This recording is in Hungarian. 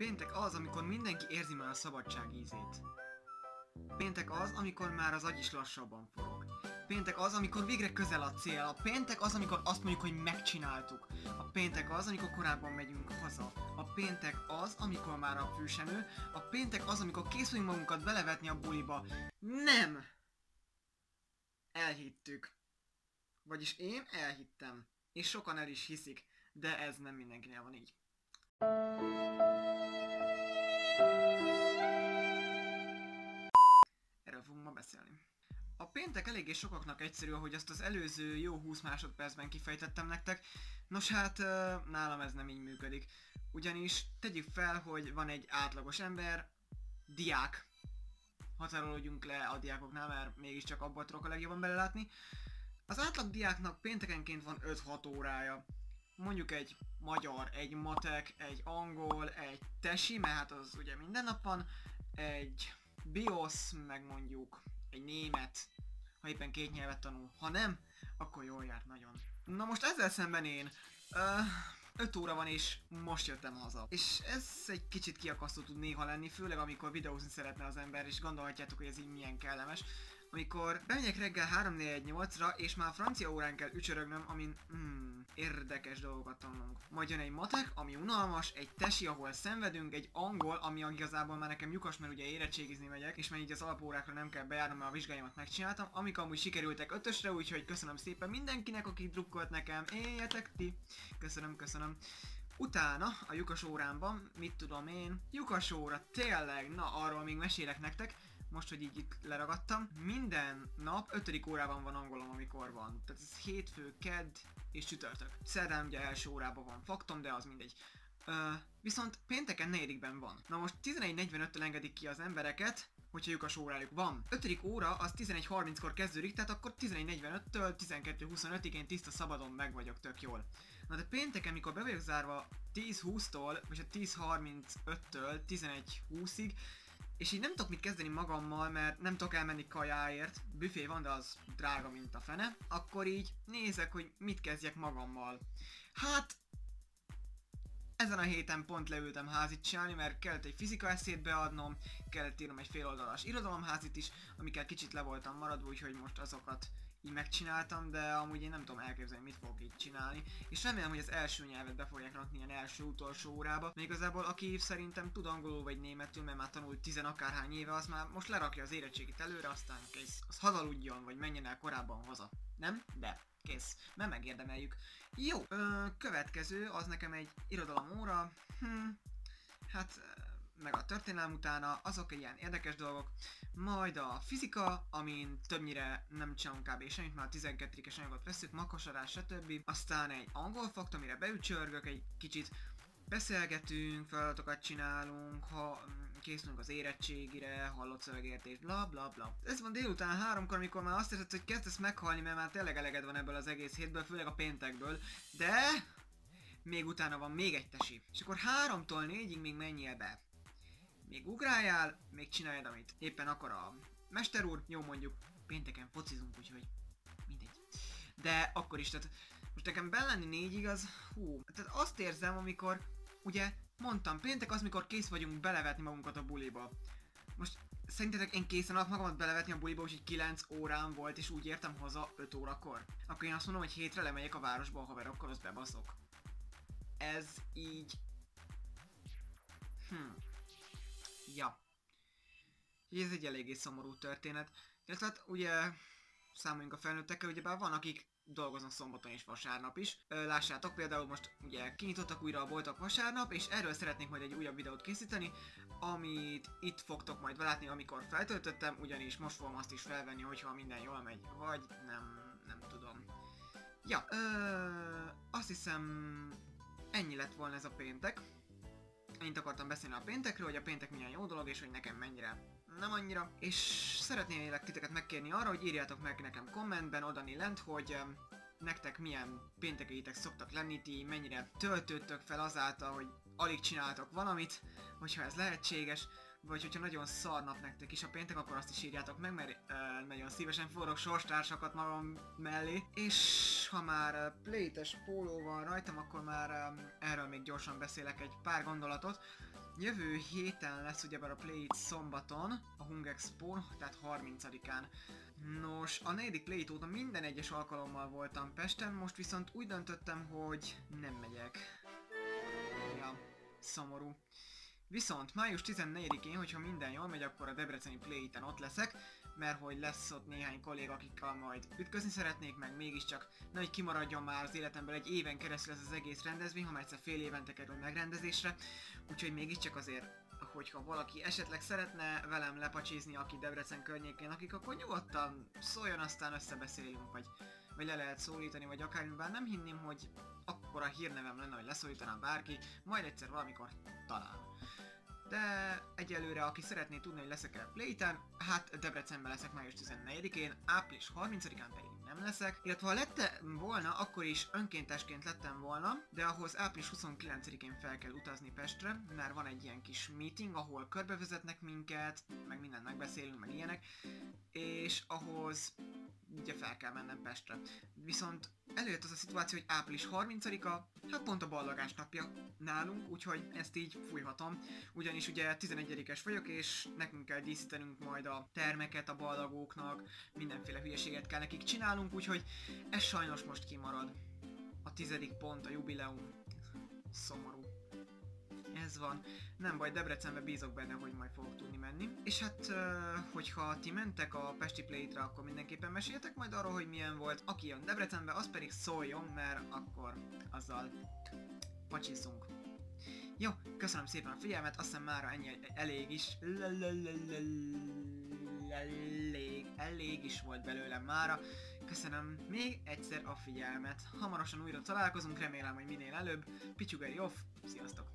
Péntek az, amikor mindenki érzi már a szabadság ízét. Péntek az, amikor már az agy is lassabban forog. Péntek az, amikor végre közel a cél. A péntek az, amikor azt mondjuk, hogy megcsináltuk. A péntek az, amikor korábban megyünk haza. A péntek az, amikor már a fűsenő. A péntek az, amikor készülünk magunkat belevetni a buliba. Nem! Elhittük. Vagyis én elhittem. És sokan el is hiszik. De ez nem mindenkinél van így. Erről fogunk ma beszélni. A péntek eléggé sokaknak egyszerű, ahogy azt az előző jó 20 másodpercben kifejtettem nektek. Nos hát, nálam ez nem így működik. Ugyanis tegyük fel, hogy van egy átlagos ember, diák. Határolódjunk le a diákoknál, mert mégiscsak abból tudok a legjobban belelátni. Az átlag diáknak péntekenként van 5-6 órája. Mondjuk egy magyar, egy matek, egy angol, egy tesi, mert hát az ugye minden nap egy BIOS, meg mondjuk egy német, ha éppen két nyelvet tanul. Ha nem, akkor jól járt nagyon. Na most ezzel szemben én, uh, 5 óra van és most jöttem haza. És ez egy kicsit kiakasztó tud néha lenni, főleg amikor videózni szeretne az ember, és gondolhatjátok, hogy ez így milyen kellemes amikor bemegyek reggel 3-4-8-ra, és már francia órán kell ücsörögnöm, amin hmm, érdekes dolgokat tanulunk. Majd jön egy matek, ami unalmas, egy tesi, ahol szenvedünk, egy angol, ami igazából már nekem lyukas, mert ugye érettségizni megyek, és már így az alapórákra nem kell bejárnom, mert a vizsgáimat megcsináltam, amik amúgy sikerültek ötösre, úgyhogy köszönöm szépen mindenkinek, aki drukkolt nekem, éljetek ti! Köszönöm, köszönöm. Utána a lyukas órámban, mit tudom én, lyukas óra, tényleg, na arról még mesélek nektek, most, hogy így itt leragadtam. Minden nap 5. órában van angolom, amikor van. Tehát ez hétfő, kedd és csütörtök. Szerdán ugye első órában van faktom, de az mindegy. Uh, viszont pénteken negyedikben van. Na most 11.45-től engedik ki az embereket, hogyha lyukas órájuk van. 5. óra az 11.30-kor kezdődik, tehát akkor 11.45-től 12.25-ig én tiszta szabadon meg vagyok tök jól. Na de pénteken, mikor be vagyok zárva 10.20-tól, vagy a 10.35-től 11.20-ig, és így nem tudok mit kezdeni magammal, mert nem tudok elmenni kajáért, büfé van, de az drága, mint a fene, akkor így nézek, hogy mit kezdjek magammal. Hát, ezen a héten pont leültem házit csinálni, mert kellett egy fizika eszét beadnom, kellett írnom egy féloldalas irodalomházit is, amikkel kicsit le voltam maradva, úgyhogy most azokat így megcsináltam, de amúgy én nem tudom elképzelni, mit fogok így csinálni. És remélem, hogy az első nyelvet be fogják rakni ilyen első-utolsó órába. Még igazából aki szerintem tud angolul vagy németül, mert már tanult tizen akárhány éve, az már most lerakja az érettségit előre, aztán kész. Az hazaludjon, vagy menjen el korábban haza. Nem? De. Kész. Mert megérdemeljük. Jó, ö, következő, az nekem egy irodalom óra. Hm, hát meg a történelem utána, azok ilyen érdekes dolgok, majd a fizika, amin többnyire nem csinálunk kb. semmit, már a 12-es anyagot veszük, makosarás, stb. Aztán egy angol fakt, amire beücsörgök egy kicsit, beszélgetünk, feladatokat csinálunk, ha mm, készülünk az érettségire, hallott szövegértés, bla bla bla. Ez van délután háromkor, amikor már azt érzed, hogy kezdesz meghalni, mert már tényleg eleged van ebből az egész hétből, főleg a péntekből, de még utána van még egy tesi. És akkor háromtól négyig még menjél be még ugráljál, még csináljad, amit éppen akar a mester úr. Jó, mondjuk pénteken focizunk, úgyhogy mindegy. De akkor is, tehát most nekem belenni négyig az, hú, tehát azt érzem, amikor, ugye, mondtam, péntek az, mikor kész vagyunk belevetni magunkat a buliba. Most szerintetek én készen alatt magamat belevetni a buliba, úgyhogy 9 órán volt, és úgy értem haza 5 órakor? Akkor én azt mondom, hogy hétre lemegyek a városba a haverokkal, azt bebaszok. Ez így... Hm. Ja. Ez egy eléggé szomorú történet. Illetve hát ugye számoljunk a felnőttekkel, ugyebár van, akik dolgoznak szombaton és vasárnap is. Lássátok például most ugye kinyitottak újra a boltok vasárnap, és erről szeretnék majd egy újabb videót készíteni, amit itt fogtok majd látni, amikor feltöltöttem, ugyanis most fogom azt is felvenni, hogyha minden jól megy, vagy nem, nem tudom. Ja, ö, azt hiszem ennyi lett volna ez a péntek. Ennyit akartam beszélni a péntekről, hogy a péntek milyen jó dolog, és hogy nekem mennyire nem annyira. És szeretnélek titeket megkérni arra, hogy írjátok meg nekem kommentben odani lent, hogy nektek milyen péntekeitek szoktak lenni, ti mennyire töltődtök fel azáltal, hogy alig csináltok valamit, hogyha ez lehetséges. Vagy hogyha nagyon szar nap nektek is a péntek, akkor azt is írjátok meg, mert uh, nagyon szívesen forrok sorstársakat magam mellé. És ha már uh, plétes póló van rajtam, akkor már um, erről még gyorsan beszélek egy pár gondolatot. Jövő héten lesz ugyebár a Play It szombaton, a Hung expo tehát 30-án. Nos, a negyedik Play óta minden egyes alkalommal voltam Pesten, most viszont úgy döntöttem, hogy nem megyek. Ja, szomorú. Viszont május 14-én, hogyha minden jól megy, akkor a Debreceni play ott leszek, mert hogy lesz ott néhány kolléga, akikkel majd ütközni szeretnék, meg mégiscsak nagy kimaradjon már az életemben egy éven keresztül ez az egész rendezvény, ha már egyszer fél évente kerül megrendezésre, úgyhogy mégiscsak azért hogyha valaki esetleg szeretne velem lepacsizni, aki Debrecen környékén, akik akkor nyugodtan szóljon, aztán összebeszélünk, vagy, vagy le lehet szólítani, vagy akármi, bár nem hinném, hogy akkora hírnevem lenne, hogy leszólítanám bárki, majd egyszer valamikor talán. De egyelőre aki szeretné tudni, hogy leszek-e Playtime, hát Debrecenben leszek május 14-én, április 30-án pedig nem leszek, illetve ha lette volna, akkor is önkéntesként lettem volna, de ahhoz április 29-én fel kell utazni Pestre, mert van egy ilyen kis meeting, ahol körbevezetnek minket, meg mindent megbeszélünk, meg ilyenek, és ahhoz ugye fel kell mennem Pestre. Viszont előjött az a szituáció, hogy április 30-a, hát pont a ballagás napja nálunk, úgyhogy ezt így fújhatom. Ugyanis ugye 11-es vagyok, és nekünk kell díszítenünk majd a termeket a ballagóknak, mindenféle hülyeséget kell nekik csinálnunk, úgyhogy ez sajnos most kimarad. A tizedik pont, a jubileum. Szomorú ez van. Nem baj, Debrecenbe bízok benne, hogy majd fogok tudni menni. És hát, hogyha ti mentek a Pesti Play-re, akkor mindenképpen meséltek majd arról, hogy milyen volt. Aki jön Debrecenbe, az pedig szóljon, mert akkor azzal pacsizzunk. Jó, köszönöm szépen a figyelmet, azt hiszem mára ennyi elég is. Elég, elég is volt belőlem mára. Köszönöm még egyszer a figyelmet. Hamarosan újra találkozunk, remélem, hogy minél előbb. Picsugeri off, sziasztok!